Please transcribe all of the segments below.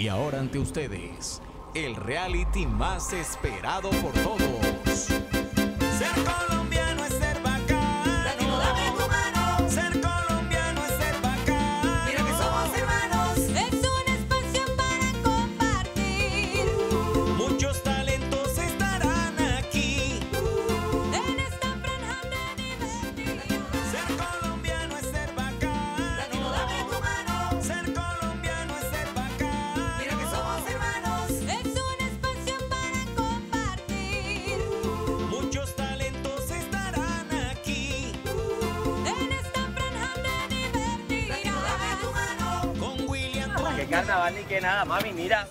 Y ahora ante ustedes, el reality más esperado por todos. Mami, mira.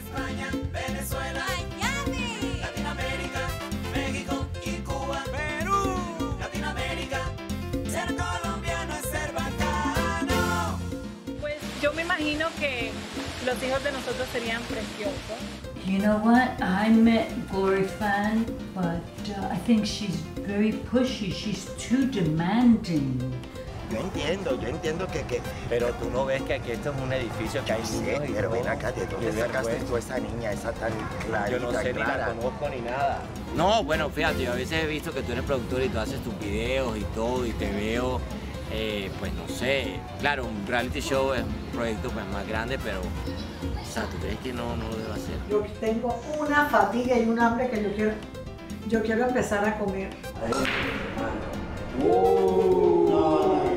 España, Venezuela, Miami. Latinoamérica, México y Cuba. Perú. Latinoamérica. Ser colombiano es ser bacano. Pues yo me imagino que los hijos de nosotros serían preciosos. You know what? I met Glory Fan, but uh, I think she's very pushy. She's too demanding. Yo entiendo, yo entiendo que, que... Pero tú no ves que aquí esto es un edificio que hay Sí, niños y pero todo? ven acá, ¿de dónde Qué sacaste vergüenza. tú a esa niña, esa tan clarita, Yo no sé ni la clara? conozco ni nada. No, bueno, fíjate, yo a veces he visto que tú eres productor y tú haces tus videos y todo y te veo, eh, pues no sé, claro, un reality show es un proyecto pues más grande, pero, o sea, ¿tú crees que no, no lo debo hacer? Yo tengo una fatiga y un hambre que yo quiero, yo quiero empezar a comer. Tienen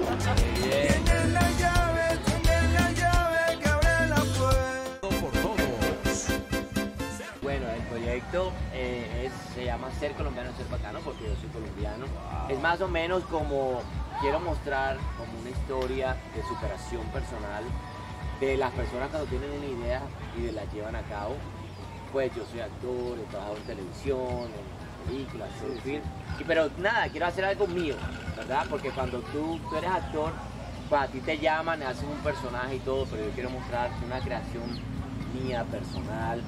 proyecto eh, es- se llama Ser Colombiano, Ser Bacano, porque yo soy colombiano. Es más o menos como quiero mostrar como una historia de superación personal de las personas cuando tienen una idea y la llevan a cabo. Pues yo soy actor, he trabajado en televisión, en películas, en film. Y, pero nada, quiero hacer algo mío, ¿verdad? Porque cuando tú, tú eres actor, pues a ti te llaman, hacen un personaje y todo, pero yo quiero mostrar una creación mía, personal.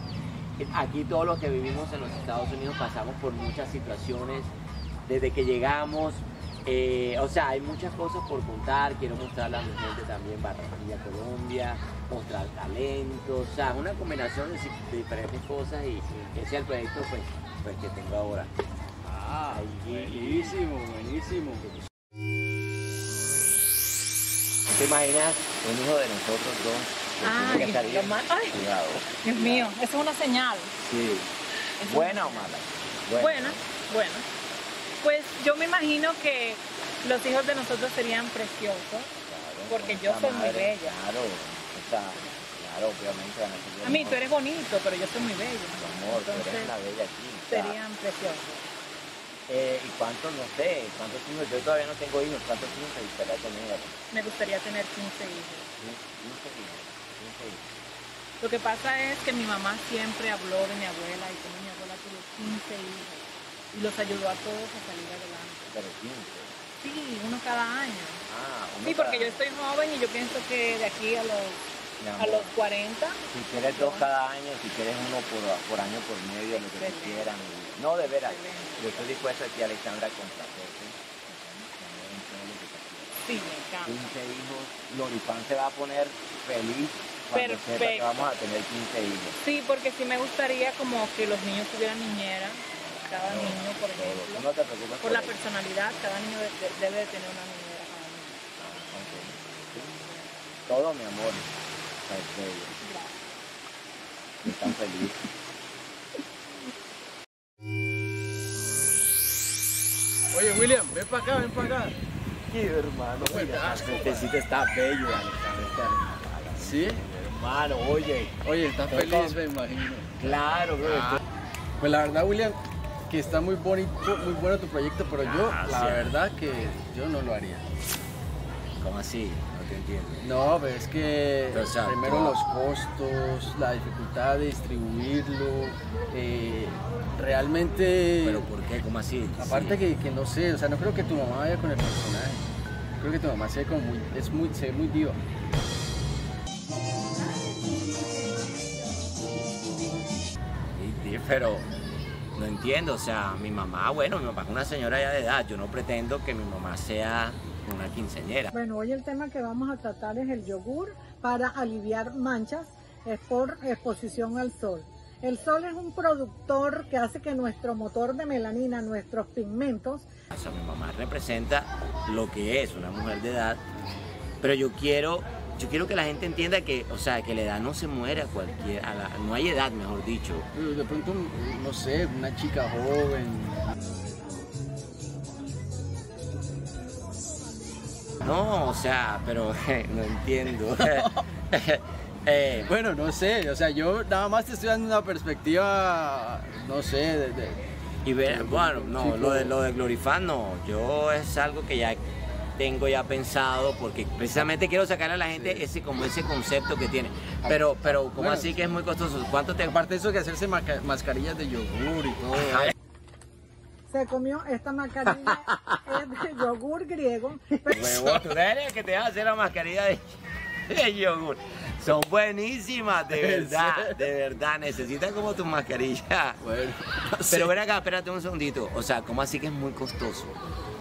Aquí todos los que vivimos en los Estados Unidos pasamos por muchas situaciones desde que llegamos. eh, o sea, hay muchas cosas por contar. Quiero mostrarle a mi gente también Barranquilla, Colombia, mostrar talento. O sea, una combinación de, de diferentes cosas y ese es el proyecto pues, pues, que tengo ahora. Ah, buenísimo, buenísimo. ¿Te imaginas un hijo de nosotros dos? Que Ay, que salir? Cuidado. Dios mío, eso es una señal. Sí. ¿Buena o mala? Buena, buena. Pues yo me imagino que los hijos de nosotros serían preciosos. Porque yo soy muy madre, bella. Claro, sea, claro, obviamente a mí tú eres bonito, pero yo soy muy bella. Mi amor, tú Entonces eres la bella aquí. serían preciosos. eh, ¿Y cuántos, no sé, cuántos hijos? Yo todavía no tengo hijos, ¿cuántos hijos te gustaría tener? Me gustaría tener 15 hijos. 15 hijos, 15 hijos. Lo que pasa es que mi mamá siempre habló de mi abuela y como mi abuela tuvo 15 hijos y los ayudó a todos a salir adelante. Pero 15. Sí, uno cada año. Ah, uno Sí, porque yo estoy joven y yo pienso que de aquí a los, a los 40, Si quieres dos cada año, si quieres uno por, por año por medio, lo que quieran. No, de veras, yo estoy dispuesto aquí, Alexandra, a complacerte. sí, me encanta. 15 hijos, Lorifán se va a poner feliz cuando sepa que Perfecto. vamos a tener 15 hijos. Sí, porque sí me gustaría como que los niños tuvieran niñera, cada niño, por ejemplo. No te preocupes Por la eso. personalidad, cada niño de- de- debe de tener una niñera cada niño. Ok. Sí. Todo mi amor. Está bello. Gracias. Están felices. Oye, William, ven para acá, ven para acá. Sí, hermano. Mira, Este sitio está bello, hermano. ¿Sí? Oye. Oye, Toca. feliz, me imagino. Claro, bro. Ah, Pues la verdad, William, que está muy bonito, muy bueno tu proyecto, pero yo, la verdad que yo no lo haría. ¿Cómo así? No te entiendo. No, pero es que Pero, o sea, primero los costos, la dificultad de distribuirlo, eh, realmente... ¿Pero por qué? ¿Cómo así? Aparte Sí. que, que no sé, o sea, no creo que tu mamá vaya con el personaje. Creo que tu mamá sea como muy, es muy, se ve muy diva. Pero no entiendo, o sea, mi mamá, bueno, mi mamá es una señora ya de edad, yo no pretendo que mi mamá sea una quinceñera. Bueno, hoy el tema que vamos a tratar es el yogur para aliviar manchas es por exposición al sol. El sol es un productor que hace que nuestro motor de melanina, nuestros pigmentos, O sea, mi mamá representa lo que es una mujer de edad, pero yo quiero, yo quiero que la gente entienda que, o sea, que la edad no se muere a cualquier, a la- no hay edad, mejor dicho. Pero De pronto, no sé, una chica joven. No, o sea, pero no entiendo. Eh, Bueno, no sé, o sea, yo nada más te estoy dando una perspectiva, no sé, de, de- y ver, bueno, no, lo de, lo de Glorifan no, yo es algo que ya tengo ya pensado porque precisamente quiero sacarle a la gente ese como ese concepto que tiene. Pero, pero, ¿cómo Bueno. así que es muy costoso? ¿Cuánto te Aparte de eso que hacerse mascarillas de yogur y todo. Ajá. se comió esta mascarilla es de yogur griego. Huevo, tú eres el que te va a hacer la mascarilla de, de yogur. Son buenísimas, de ¿En verdad, de verdad. Necesitas como tu mascarilla. Bueno, no sé. Pero ven acá, espérate un segundito. O sea, ¿cómo así que es muy costoso?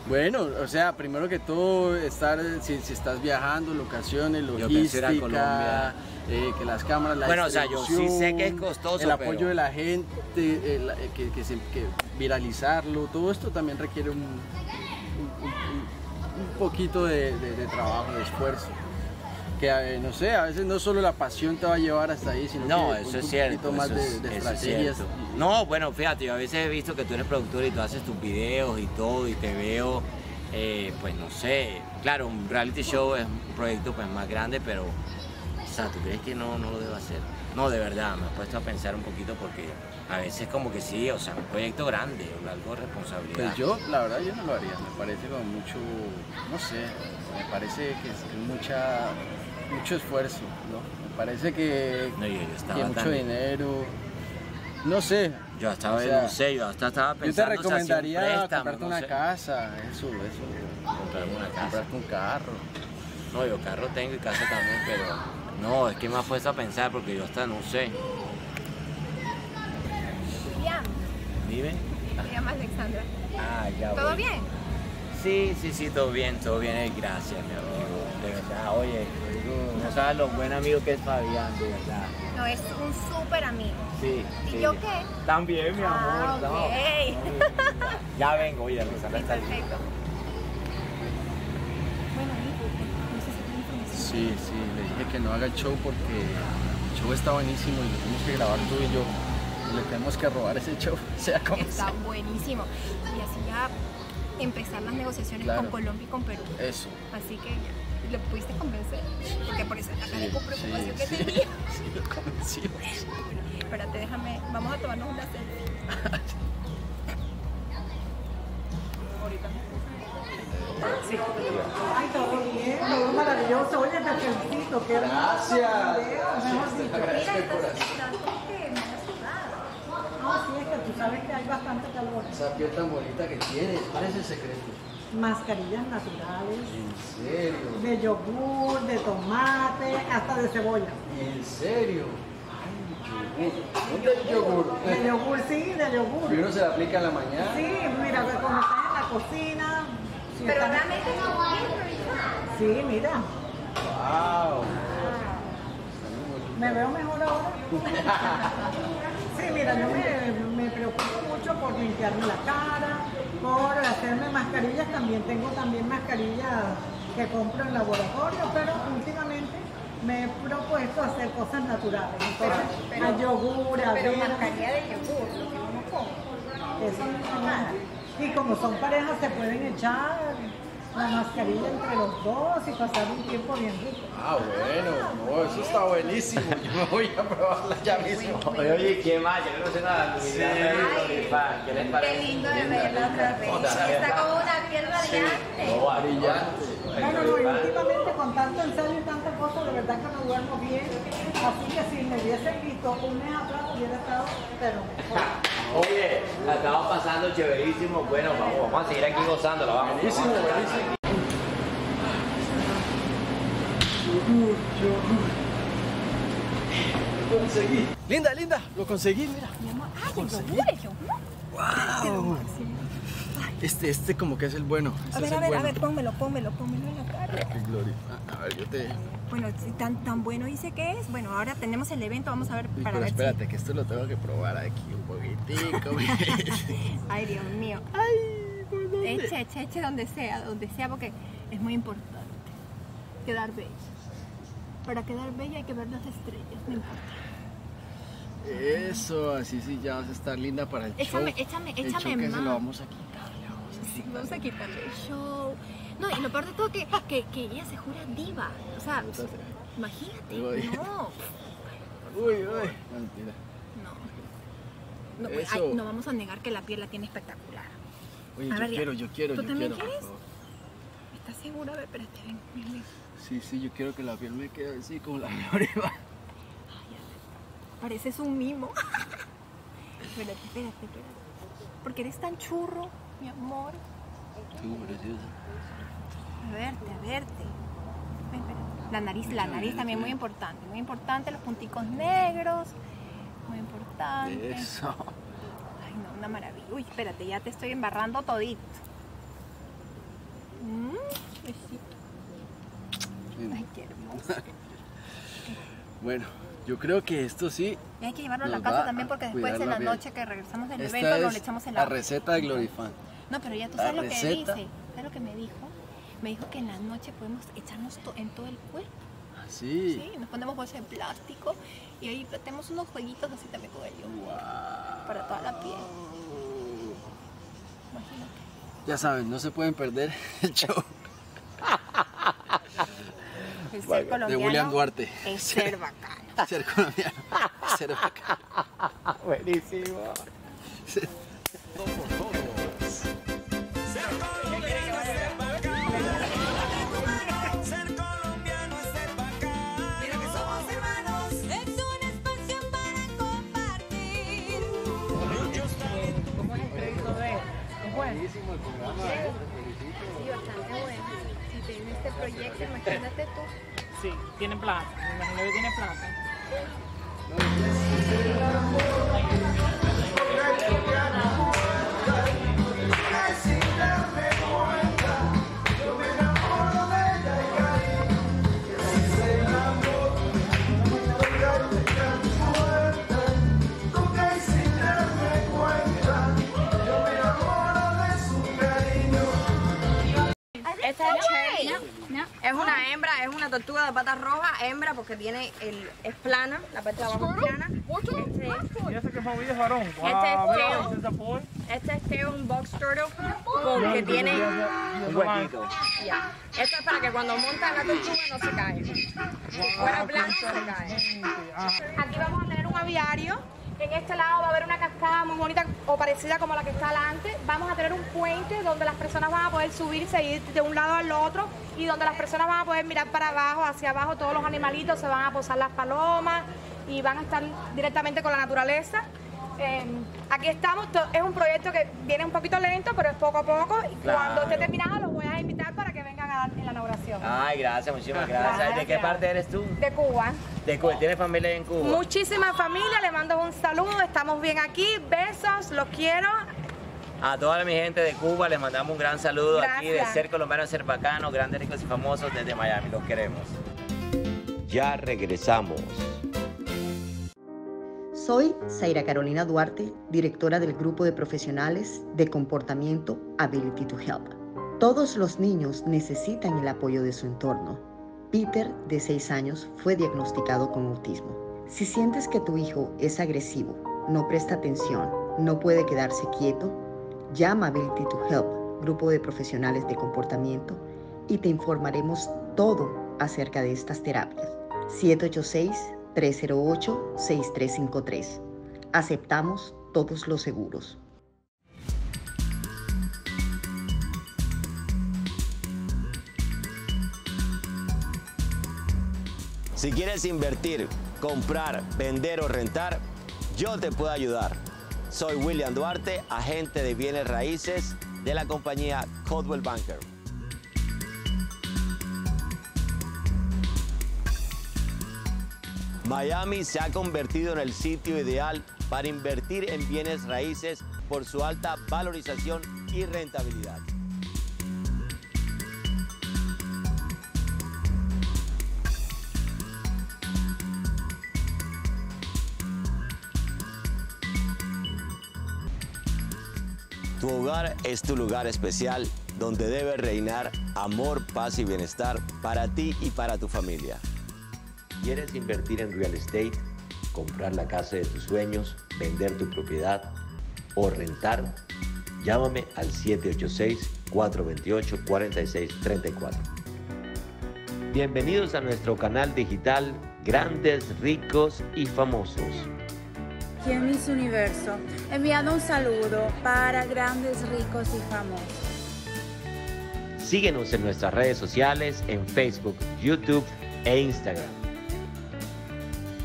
Bueno, o sea, primero que todo, estar, si, si estás viajando, locaciones, logística, Colombia. eh, que las cámaras, la Bueno, o sea, yo sí sé que es costoso, El apoyo pero- de la gente, el- eh, que, que se- que viralizarlo, todo esto también requiere un, un- un- un- un poquito de, de- de trabajo, de esfuerzo. Que eh, no sé, a veces no solo la pasión te va a llevar hasta ahí, sino No, que eso un cierto. poquito más eso de, de eso estrategias. No, bueno, fíjate, yo a veces he visto que tú eres productor y tú haces tus videos y todo y te veo, eh, pues no sé, claro, un reality show es un proyecto pues más grande, pero, o sea, ¿tú crees que no, no lo debo hacer? No, de verdad, me he puesto a pensar un poquito porque a veces como que sí, o sea, un proyecto grande, algo de responsabilidad. Pues yo, la verdad, yo no lo haría. Me parece como mucho, no sé, me parece que es mucha, mucho esfuerzo, ¿no? Me parece que, No, yo, yo estaba que mucho tan- dinero, no sé. Yo hasta, O sea, no sé, yo hasta estaba Yo te pensando o sea, hacer un recomendaría préstamo, comprarte no una sé. casa, eso, eso. Comprarme una casa. Comprarte un carro. No, yo carro tengo y casa también, pero no, es que me ha puesto a pensar porque yo hasta no sé. Julián, Dime. me llamo Alexandra. Ah, ya ¿Todo voy. bien? Sí, sí, sí, todo bien, todo bien. Gracias, mi. De verdad, oye, no sabes lo buen amigo que es Fabián, de verdad. No, es un súper amigo. Sí. ¿Y sí. yo qué? También, mi amor. Ah, no. Ya vengo, oye, Rosana está bien. Perfecto. Bueno, amigo, necesito información. Sí, sí, le dije que no haga el show porque el show está buenísimo y lo tenemos que grabar tú y yo. Y le tenemos que robar ese show, sea como Está sea. buenísimo. Y así ya empezar las negociaciones Claro. con Colombia y con Perú. Eso. Así que ya, lo pudiste convencer. Porque por esa cara de Sí, preocupación que sí, tenía. sí, lo convencimos. Espérate, déjame, vamos a tomarnos una selfie. Ay, todo bien, todo maravilloso. Oye, te felicito. Qué Gracias. mejor dicho. agradezco de corazón. No, sí, es que tú sabes que hay bastante calor. Esa piel tan bonita que tienes, ¿cuál es el secreto? Mascarillas naturales, ¿En serio? de yogur, de tomate, hasta de cebolla. ¿En serio? De yogur, sí, de Y yogur. uno se la aplica en la mañana. Sí, mira, que cuando estás en la cocina. si Pero realmente improvisado. Sí, mira, ¡Wow! me veo mejor ahora. Sí, mira, yo me, me preocupo mucho por limpiarme la cara, por hacerme mascarillas. También tengo también mascarillas que compro en laboratorio, pero últimamente me he propuesto hacer cosas naturales. Entonces, Pero- a yogur, a Pero mascarilla de yogur, lo que uno come. eso no nada. Y como son parejas, se pueden echar la mascarilla entre los dos y pasar un tiempo bien rico. Ah, bueno, no, eso está buenísimo. Me voy a probarla ya mismo. Oye, oye, ¿quién más? Yo no sé nada. Sí. ¿Qué les parece? Qué lindo de verla otra vez. Está como una piel radiante. No, Brillante. Bueno, no, y últimamente con tanto ensayo y tanta cosa, de verdad que no duermo bien. Así que si me hubiesen visto un mes atrás, hubiera estado, pero. Oye, la estamos pasando chéverísimo. Bueno, vamos, vamos a seguir aquí gozándola, vamos. Buenísimo, buenísimo. Lo conseguí. Linda, linda, lo conseguí, mira. Ah, de yogur, es yogur. Wow. Este, este como que es el bueno. Este A ver, el a ver, bueno. a ver, pónmelo, pónmelo, pónmelo en la cara. Qué gloria. A, ver, yo te. Bueno, si tan, tan bueno dice que es. Bueno, ahora tenemos el evento, vamos a ver para pero ver espérate, que esto lo tengo que probar aquí un poquitico. si... Ay, Dios mío. Ay, ¿por dónde? Eche, eche, eche donde sea, donde sea, porque es muy importante. Quedar bella. Para quedar bella hay que ver las estrellas, no importa. Eso, así sí ya vas a estar linda para el Échame, show. échame, el échame show que se más. lo vamos a quitar, le vamos a Sí, quitar. vamos a quitarle el show. No, y lo peor de todo que, que, que ella se jura diva. O sea, imagínate. Uy. No, Uy, uy. No, mentira. no. No, pues, ay, no vamos a negar que la piel la tiene espectacular. Oye, A yo ver, quiero, yo quiero, ¿Tú yo también quiero. quieres? ¿Estás segura? A ver, espérate, ven, ven. Sí, sí, yo quiero que la piel me quede así como la Loreva. Pareces un mimo. espérate, espérate, espérate. Porque eres tan churro, mi amor. Tú, preciosa. A verte, a verte. Ven. La nariz, la nariz también muy importante. Muy importante, los punticos negros. Muy importante. Eso. Ay, no, una maravilla. Uy, espérate, ya te estoy embarrando todito. Mm, besito. Ay, qué hermoso. Bueno, yo creo que esto sí. Y hay que llevarlo a la casa también porque después en la la piel. noche que regresamos del Esta evento le echamos el la agua. receta de Glorifan. No, pero ya tú La sabes lo que dice. ¿Sabes lo que me dijo? Me dijo que en la noche podemos echarnos to- en todo el cuerpo. Así. Sí, nos ponemos bolsa de plástico y ahí tenemos unos jueguitos así también con el yogur para toda la piel. Ya saben, no se pueden perder el show El ser de colombiano William Duarte. es ser bacano. Ser colombiano. Ser bacán. Buenísimo. Sí, bastante bueno. Si tienes este proyecto, imagínate tú. Sí, tiene plata. Me imagino que tiene plata. Tortuga de patas rojas, hembra porque tiene el, es plana, la parte de abajo es plana. Este, ¿Y ese que fue es varón? Este es Teo. este es Teo, un box turtle, porque tiene... Un huequito. Ya. Esto es para que cuando monta la tortuga no se cae. Si fuera plano, se cae. Aquí vamos a tener un aviario. En este lado va a haber una cascada muy bonita o parecida como la que está adelante. Vamos a tener un puente donde las personas van a poder subirse y ir de un lado al otro y donde las personas van a poder mirar para abajo, hacia abajo, todos los animalitos se van a posar las palomas y van a estar directamente con la naturaleza. Eh, aquí estamos, es un proyecto que viene un poquito lento, pero es poco a poco. Y Claro. cuando esté terminado los voy a invitar para que vengan a dar en la inauguración. Ay, gracias, muchísimas gracias. ¿De qué parte eres tú? De Cuba. De Cuba. ¿Tienes familia en Cuba? Muchísima familia, le mando un saludo, estamos bien aquí, besos, los quiero. A toda mi gente de Cuba les mandamos un gran saludo aquí de. Ser Colombiano, Ser Bacano, grandes, ricos y famosos desde Miami. Los queremos. Ya regresamos. Soy Zaira Carolina Duarte, directora del grupo de profesionales de comportamiento Ability to Help. Todos los niños necesitan el apoyo de su entorno. Peter, de 6 años, fue diagnosticado con autismo. Si sientes que tu hijo es agresivo, no presta atención, no puede quedarse quieto, llama a Ability to Help, grupo de profesionales de comportamiento, y te informaremos todo acerca de estas terapias. 786-308-6353. Aceptamos todos los seguros. Si quieres invertir, comprar, vender o rentar, yo te puedo ayudar. Soy William Duarte, agente de bienes raíces de la compañía Coldwell Banker. Miami se ha convertido en el sitio ideal para invertir en bienes raíces por su alta valorización y rentabilidad. Tu hogar es tu lugar especial donde debe reinar amor, paz y bienestar para ti y para tu familia. ¿Quieres invertir en real estate? ¿Comprar la casa de tus sueños? ¿Vender tu propiedad? ¿O rentar? Llámame al 786-428-4634. Bienvenidos a nuestro canal digital Grandes, Ricos y Famosos. Aquí en Miss Universo, enviando un saludo para grandes, ricos y famosos. Síguenos en nuestras redes sociales en Facebook, YouTube e Instagram.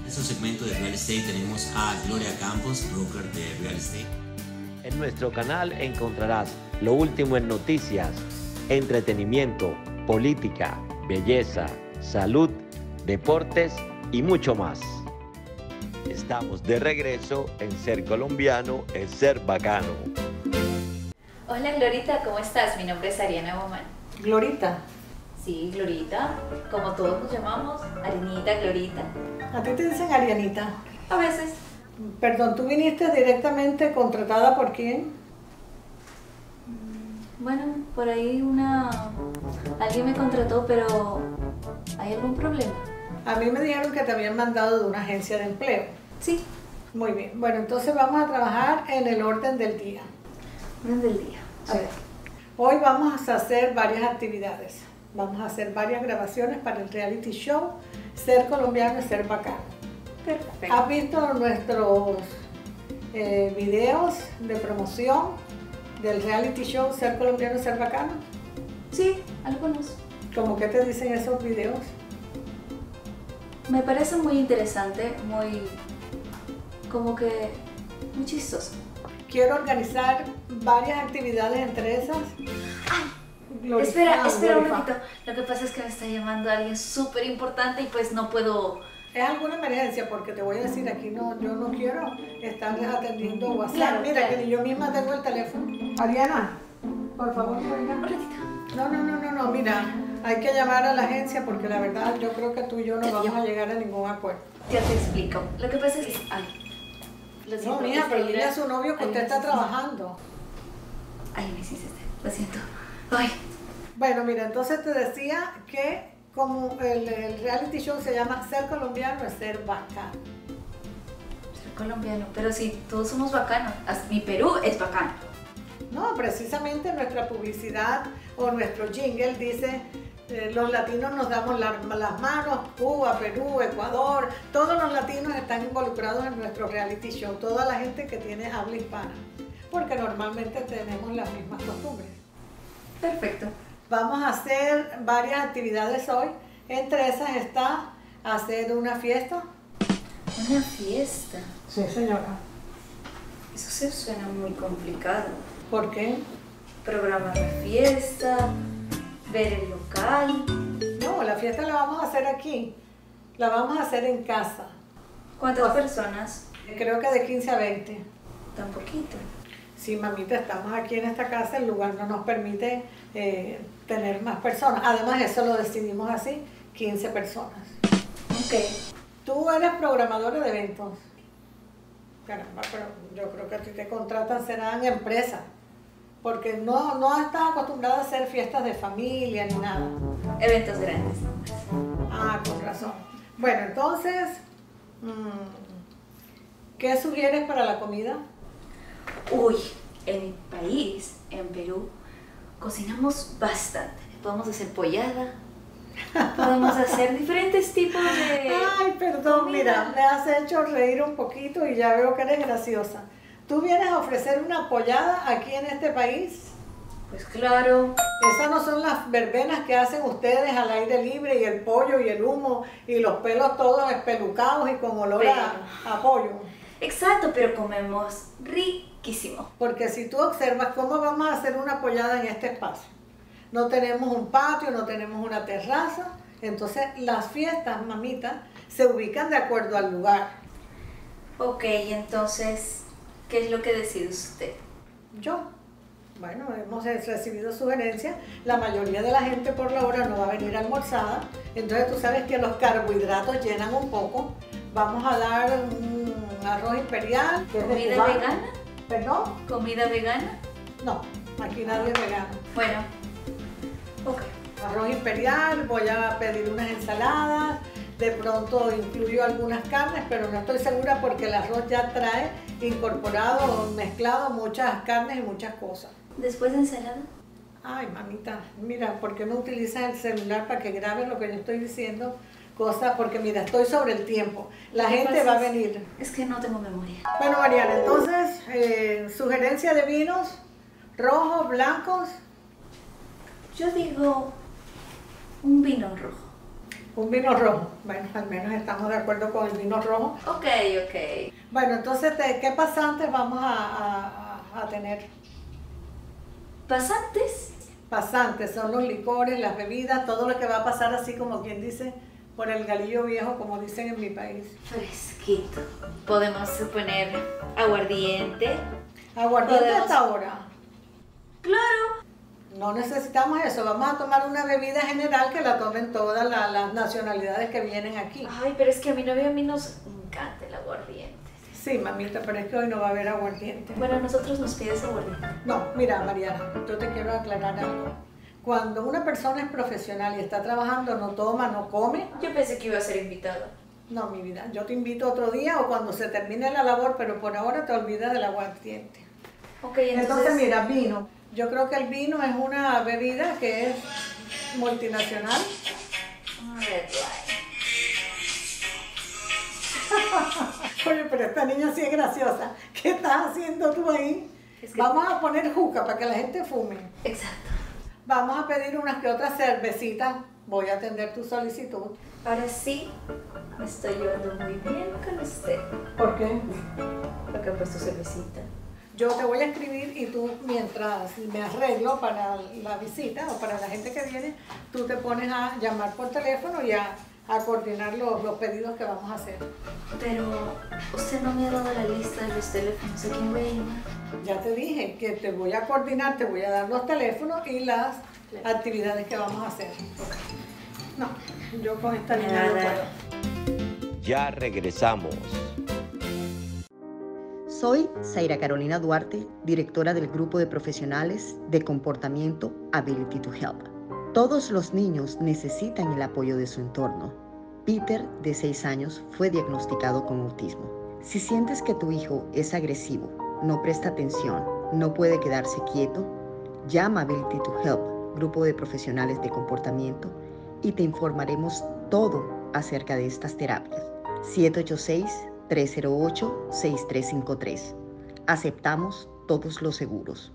En este segmento de Real Estate tenemos a Gloria Campos, broker de Real Estate. En nuestro canal encontrarás lo último en noticias, entretenimiento, política, belleza, salud, deportes y mucho más. Estamos de regreso en Ser Colombiano es Ser Bacano. Hola Glorita, ¿cómo estás? Mi nombre es Ariana Bowman. Glorita. Sí, Glorita, como todos nos llamamos, Arenita, Glorita. ¿A ti te dicen Arianita? A veces. Perdón, ¿tú viniste directamente contratada por quién? Bueno, por ahí una... Alguien me contrató, pero ¿hay algún problema? A mí me dijeron que te habían mandado de una agencia de empleo. Sí. Muy bien. Bueno, entonces vamos a trabajar en el orden del día. Orden del día. A ver. Hoy vamos a hacer varias actividades. Vamos a hacer varias grabaciones para el reality show Ser Colombiano y Ser Bacano. Perfecto. ¿Has visto nuestros eh, videos de promoción del reality show Ser Colombiano y Ser Bacano? Sí, algunos. ¿Cómo que te dicen esos videos? Me parece muy interesante, muy... como que... muy chistoso. Quiero organizar varias actividades entre esas. Glorifa, espera, espera un momento. Lo que pasa es que me está llamando alguien súper importante y pues no puedo... Es alguna emergencia porque te voy a decir aquí no, yo no quiero estarles atendiendo WhatsApp. Claro, Mira claro. que yo misma tengo el teléfono. Ariana, por favor, venga. No, no, no, no, no, mira, hay que llamar a la agencia porque la verdad yo creo que tú y yo no vamos a llegar a ningún acuerdo. Ya te explico. Lo que pasa es que... Ay, lo No, mija, es pero dile a su novio que usted está trabajando. Ay, me hiciste. Lo siento. Ay, Bueno, mira, entonces te decía que como el, el reality show se llama Ser Colombiano es Ser Bacano. ser colombiano. Pero sí, todos somos bacanos. Mi Perú es bacano. No, precisamente nuestra publicidad o nuestro jingle dice, eh, los latinos nos damos la- las manos, Cuba, Perú, Ecuador, todos los latinos están involucrados en nuestro reality show, toda la gente que tiene habla hispana, porque normalmente tenemos las mismas costumbres. Perfecto. Vamos a hacer varias actividades hoy, entre esas está hacer una fiesta. Una fiesta. Sí, señora. Eso se suena muy complicado. ¿Por qué? Programar la fiesta, ver el local. No, la fiesta la vamos a hacer aquí, la vamos a hacer en casa. ¿Cuántas personas? Creo que de 15 a 20. Tan poquito. Sí, mamita, estamos aquí en esta casa, el lugar no nos permite eh, tener más personas. Además, eso lo decidimos así, 15 personas. Ok. Tú eres programadora de eventos. Caramba, pero yo creo que a ti te contratan serán empresas, porque no, no estás acostumbrada a hacer fiestas de familia ni nada. Eventos grandes. Ah, con razón. Bueno, entonces, mm, ¿qué sugieres para la comida? Uy, en mi país, en Perú, cocinamos bastante. Podemos hacer pollada, podemos hacer diferentes tipos de... Ay, perdón, mira, me has hecho reír un poquito y ya veo que eres graciosa. ¿Tú vienes a ofrecer una apoyada aquí en este país? Pues claro. Esas no son las verbenas que hacen ustedes al aire libre y el pollo y el humo y los pelos todos espelucados y con olor a, a pollo. Exacto, pero comemos riquísimo. Porque si tú observas cómo vamos a hacer una apoyada en este espacio, no tenemos un patio, no tenemos una terraza, entonces las fiestas, mamita, se ubican de acuerdo al lugar. Ok, entonces, ¿qué es lo que decide usted? Yo. Bueno, hemos recibido sugerencias. La mayoría de la gente por la hora no va a venir almorzada. Entonces tú sabes que los carbohidratos llenan un poco. Vamos a dar un arroz imperial. ¿Comida cubano. vegana? ¿Perdón? ¿Comida vegana? No, aquí nadie es vegano. Bueno, ok. Arroz imperial, voy a pedir unas ensaladas, de pronto incluyo algunas carnes, pero no estoy segura porque el arroz ya trae incorporado, mezclado muchas carnes y muchas cosas. ¿Después de ensalada? Ay, mamita, mira, ¿por qué no utilizas el celular para que grabes lo que yo estoy diciendo? Cosas, porque mira, estoy sobre el tiempo. La gente va a venir. Es que no tengo memoria. Bueno, Mariana, entonces, eh, sugerencia de vinos, rojos, blancos. Yo digo un vino rojo. Un vino rojo. Bueno, al menos estamos de acuerdo con el vino rojo. Ok, ok. Bueno, entonces, ¿de ¿qué pasantes vamos a, a- tener? ¿Pasantes? Pasantes, son los licores, las bebidas, todo lo que va a pasar así como quien dice, por el galillo viejo, como dicen en mi país. Fresquito. Podemos poner aguardiente. Aguardiente Podemos- hasta ahora. Claro. No necesitamos eso, vamos a tomar una bebida general que la tomen todas la- las nacionalidades que vienen aquí. Ay, pero es que a mi novio a mí nos encanta el aguardiente. Sí, mamita, pero es que hoy no va a haber aguardiente. Bueno, a nosotros nos pides aguardiente. No, mira, Mariana, yo te quiero aclarar algo. Cuando una persona es profesional y está trabajando, no toma, no come. Yo pensé que iba a ser invitada. No, mi vida, yo te invito otro día o cuando se termine la labor, pero por ahora te olvidas del aguardiente. Ok, Entonces, entonces... mira, vino. Yo creo que el vino es una bebida que es multinacional. Oye, pero esta niña sí es graciosa. ¿Qué estás haciendo tú ahí? Es que- Vamos a poner juca para que la gente fume. Exacto. Vamos a pedir unas que otras cervecitas. Voy a atender tu solicitud. Ahora sí, me estoy llevando muy bien con usted. ¿Por qué? Porque han puesto cervecita. Yo te voy a escribir y tú, mientras me arreglo para la visita o para la gente que viene, tú te pones a llamar por teléfono y a, a coordinar los, los pedidos que vamos a hacer. Pero usted no me ha dado la lista de los teléfonos. ¿A quién voy a llamar? Ya te dije que te voy a coordinar, te voy a dar los teléfonos y las actividades que vamos a hacer. No, yo con esta niña no puedo. Ya regresamos. Soy Zaira Carolina Duarte, directora del grupo de profesionales de comportamiento Ability to Help. Todos los niños necesitan el apoyo de su entorno. Peter, de 6 años, fue diagnosticado con autismo. Si sientes que tu hijo es agresivo, no presta atención, no puede quedarse quieto, llama Ability to Help, grupo de profesionales de comportamiento, y te informaremos todo acerca de estas terapias. 786-308-6353. Aceptamos todos los seguros.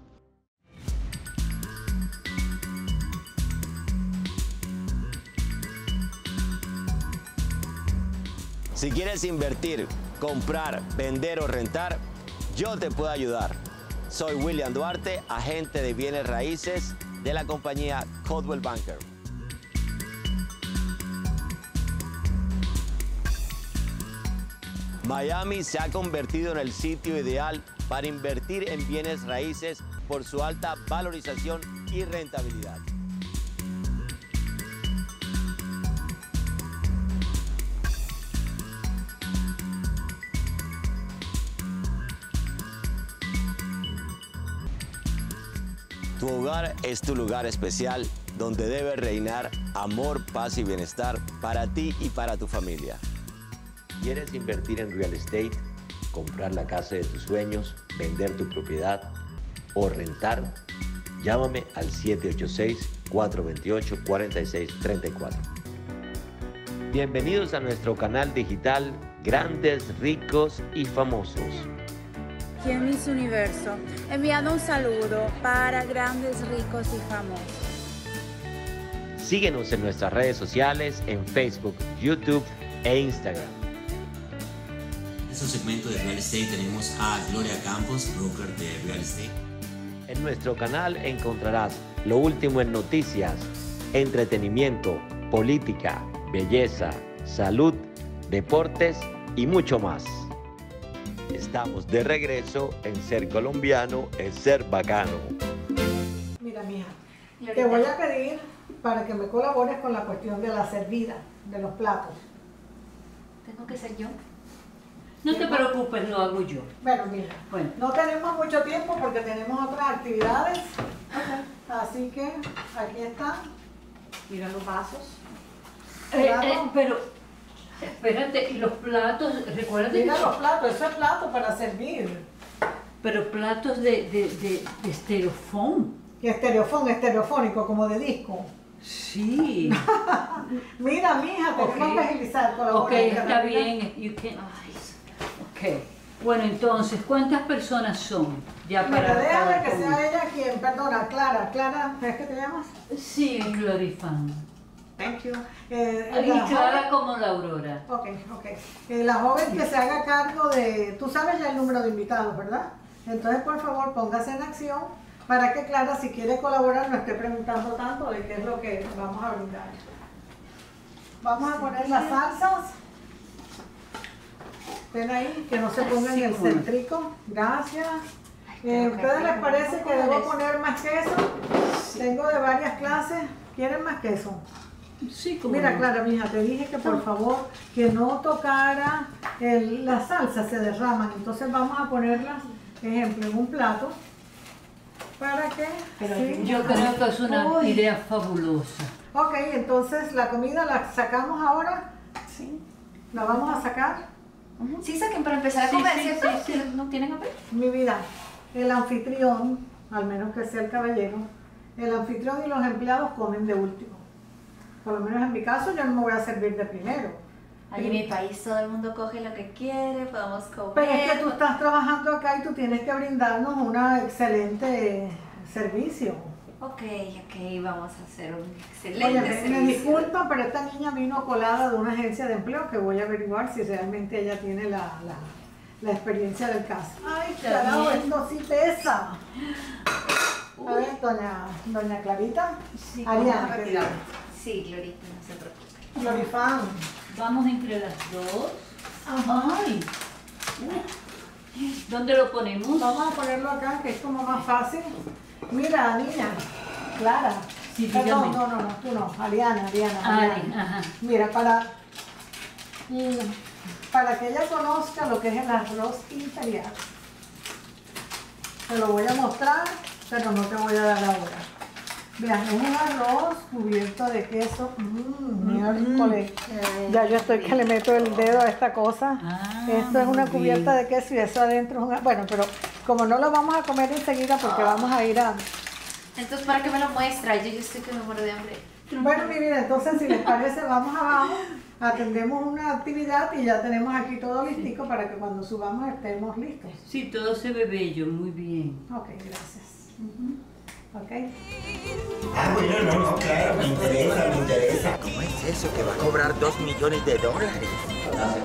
Si quieres invertir, comprar, vender o rentar, yo te puedo ayudar. Soy William Duarte, agente de bienes raíces de la compañía Coldwell Banker. Miami se ha convertido en el sitio ideal para invertir en bienes raíces por su alta valorización y rentabilidad. Tu hogar es tu lugar especial donde debe reinar amor, paz y bienestar para ti y para tu familia. ¿Quieres invertir en real estate, comprar la casa de tus sueños, vender tu propiedad o rentar? Llámame al 786-428-4634. Bienvenidos a nuestro canal digital Grandes, Ricos y Famosos. Aquí en Miss Universo, enviando un saludo para grandes, ricos y famosos. Síguenos en nuestras redes sociales en Facebook, YouTube e Instagram. En segmento de Real Estate tenemos a Gloria Campos, broker de Real Estate. En nuestro canal encontrarás lo último en noticias, entretenimiento, política, belleza, salud, deportes y mucho más. Estamos de regreso en Ser Colombiano es Ser Bacano. Mira, mija, te voy a pedir para que me colabores con la cuestión de la servida, de los platos. ¿Tengo que ser yo? No te preocupes, lo hago yo. Bueno, mira, Bueno. no tenemos mucho tiempo porque tenemos otras actividades. Así que aquí están. Mira los vasos. Eh, eh, pero, espérate, y los platos, recuerda Mira los platos, eso es plato para servir. Pero platos de, de, de, de estereofón. Y estereofón, estereofónico, como de disco. Sí. Mira, mija, tenemos Ok. que agilizar con la Ok, está bien. You can... Ok. Bueno, entonces, ¿cuántas personas son? Ya para, para que sea ella quien, perdona, Clara, Clara, ¿es que te llamas? Sí, Glorifan. Thank you. Eh, Y la Clara joven- como la Aurora. Ok, ok. Eh, la joven que se haga cargo de, tú sabes ya el número de invitados, ¿verdad? Entonces, por favor, póngase en acción para que Clara, si quiere colaborar, no esté preguntando tanto de qué es lo que vamos a brindar. Vamos a poner las salsas. Ven ahí, que no se pongan en el centrico. Gracias. Eh, ¿Ustedes les parece que debo poner más queso? Tengo de varias clases. ¿Quieren más queso? Sí, como Mira. Clara, mija, te dije que por favor que no tocara el- las salsas, se derraman. Entonces vamos a ponerlas, ejemplo, en un plato para que... sí. Yo creo que es una Uy. idea fabulosa. Ok, entonces la comida la sacamos ahora. Sí. ¿La vamos a sacar? Sí, saquen para empezar a Sí, comer, sí, ¿cierto? sí, sí. ¿No tienen hambre? Mi vida, el anfitrión, al menos que sea el caballero, el anfitrión y los empleados comen de último. Por lo menos en mi caso yo no me voy a servir de primero. Ahí en mi país todo el mundo coge lo que quiere, podemos comer. Pero es que tú estás trabajando acá y tú tienes que brindarnos un excelente servicio. Ok, ok, vamos a hacer un Oye, excelente me, me servicio. disculpa, pero esta niña vino colada de una agencia de empleo que voy a averiguar si realmente ella tiene la, la, la experiencia del caso. Ay, Está carajo, esto sí pesa. A ver, doña, doña Clarita. Sí, Ariana. Sí, Glorita, no se preocupe. Glorifan. Vamos entre las dos. Ay. ¿Dónde lo ponemos? Vamos a ponerlo acá, que es como más fácil. Mira, niña, Clara. Sí, Perdón, no, no, no, tú no, Ariana, Ariana. Ari, Ariana. ajá. Mira, para, mm, para que ella conozca lo que es el arroz imperial. Te lo voy a mostrar, pero no te voy a dar ahora. Vean, es un arroz cubierto de queso. Mmm, miércoles. Ya yo estoy que le meto el dedo a esta cosa. Esto es una cubierta bien. de queso y eso adentro es un... Bueno, pero como no lo vamos a comer enseguida porque vamos a ir a... Entonces, ¿para qué me lo muestra? Yo, yo estoy que me muero de hambre. Bueno, mi vida, entonces si les parece, vamos abajo, atendemos una actividad y ya tenemos aquí todo listico para que cuando subamos estemos listos. Sí, todo se ve bello, muy bien. Ok, gracias. ¿ok? Ah, bueno, no, no, claro, me interesa, me interesa. ¿Cómo es eso que va a cobrar dos millones de dólares? Ah,